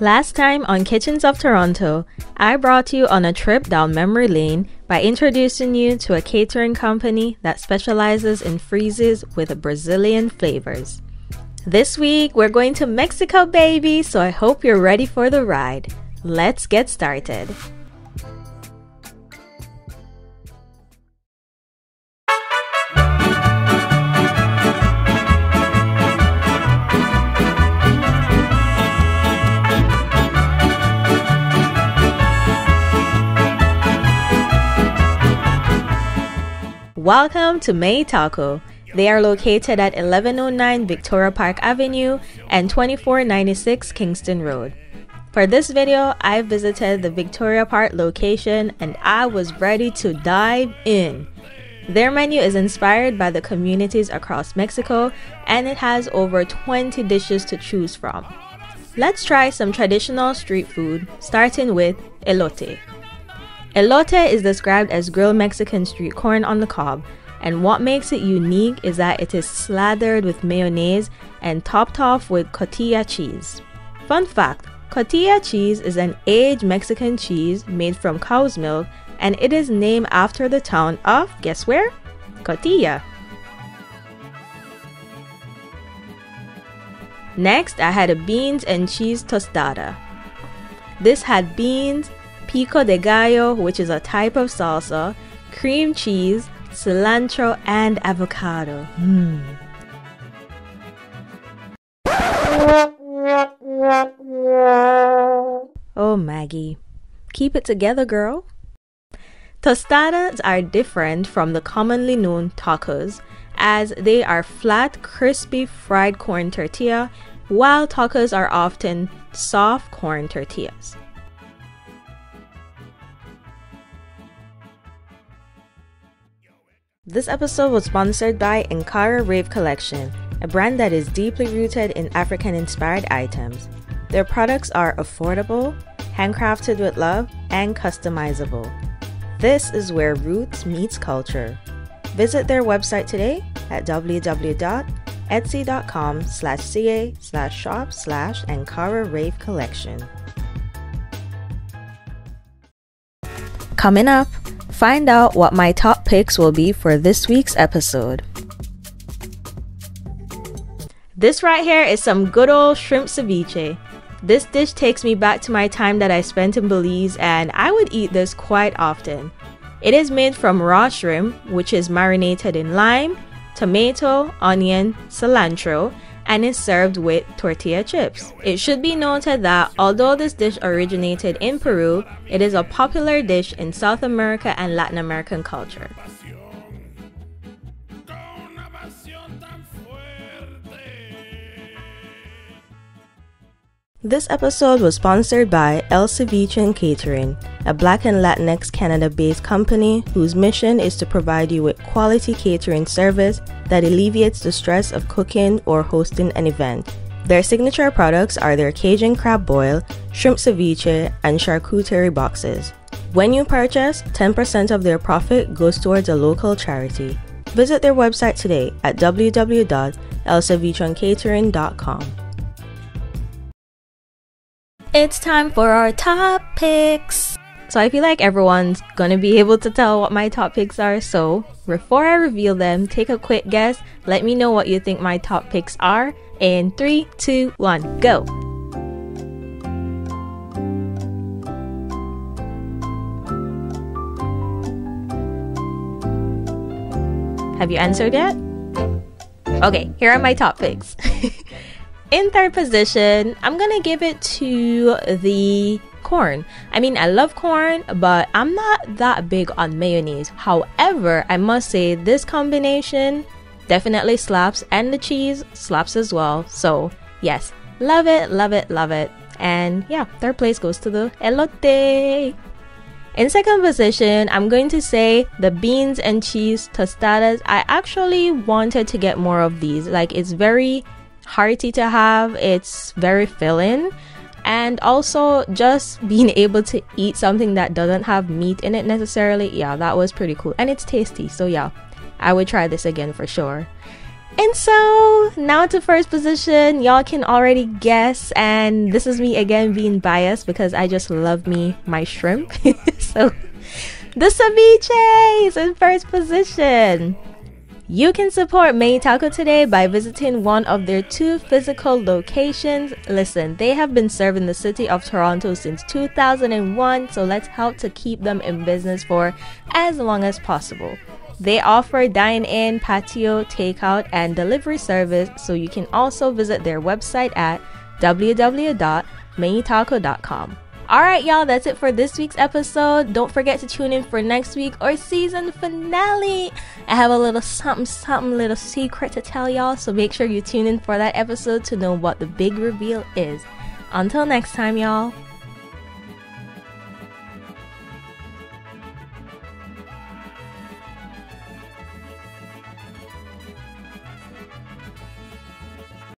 Last time on Kitchens of Toronto, I brought you on a trip down memory lane by introducing you to a catering company that specializes in freezes with Brazilian flavors. This week, we're going to Mexico, baby, so I hope you're ready for the ride. Let's get started. Welcome to Mexitaco. They are located at 1109 Victoria Park Avenue and 2496 Kingston Road. For this video, I visited the Victoria Park location and I was ready to dive in. Their menu is inspired by the communities across Mexico and it has over 20 dishes to choose from. Let's try some traditional street food, starting with elote. Elote is described as grilled Mexican street corn on the cob, and what makes it unique is that it is slathered with mayonnaise and topped off with cotija cheese. Fun fact cotija cheese is an aged Mexican cheese made from cow's milk, and it is named after the town of, guess where? Cotija. Next, I had a beans and cheese tostada. This had beans, pico de gallo, which is a type of salsa, cream cheese, cilantro, and avocado. Mmm. Oh, Maggie. Keep it together, girl. Tostadas are different from the commonly known tacos as they are flat, crispy fried corn tortilla, while tacos are often soft corn tortillas. This episode was sponsored by Ankara Rave Collection, a brand that is deeply rooted in African inspired items. Their products are affordable, handcrafted with love, and customizable. This is where roots meets culture. Visit their website today at www.etsy.com slash ca slash shop slash Ankara Rave Collection. Coming up, find out what my top picks will be for this week's episode. This right here is some good old shrimp ceviche. This dish takes me back to my time that I spent in Belize, and I would eat this quite often. It is made from raw shrimp, which is marinated in lime, tomato, onion, cilantro, and is served with tortilla chips. It should be noted that although this dish originated in Peru, it is a popular dish in South America and Latin American culture. This episode was sponsored by El Cevichonn Catering, a Black and Latinx Canada based company whose mission is to provide you with quality catering service that alleviates the stress of cooking or hosting an event. Their signature products are their Cajun crab boil, shrimp ceviche, and charcuterie boxes. When you purchase, 10% of their profit goes towards a local charity. Visit their website today at www.elcevichonncatering.com. It's time for our top picks. So I feel like everyone's gonna be able to tell what my top picks are. So before I reveal them, take a quick guess. Let me know what you think my top picks are. In three, two, one, go. Have you answered yet? Okay, here are my top picks. In third position, I'm gonna give it to the corn. I mean, I love corn, but I'm not that big on mayonnaise. However, I must say this combination definitely slaps, and the cheese slaps as well. So, yes, love it, love it, love it. And yeah, third place goes to the elote. In second position, I'm going to say the beans and cheese tostadas. I actually wanted to get more of these. Like, it's very hearty to have, it's very filling. And also, just being able to eat something that doesn't have meat in it necessarily, yeah, that was pretty cool. And it's tasty, so yeah, I would try this again for sure. And so now to first position, y'all can already guess, and this is me again being biased because I just love me my shrimp. so the ceviche is in first position. You can support Mexitaco today by visiting one of their two physical locations. Listen, they have been serving the city of Toronto since 2001, so let's help to keep them in business for as long as possible. They offer dine in, patio, takeout, and delivery service, so you can also visit their website at www.mexitaco.com. Alright, y'all, that's it for this week's episode. Don't forget to tune in for next week or season finale. I have a little something, something, little secret to tell y'all, so make sure you tune in for that episode to know what the big reveal is. Until next time, y'all.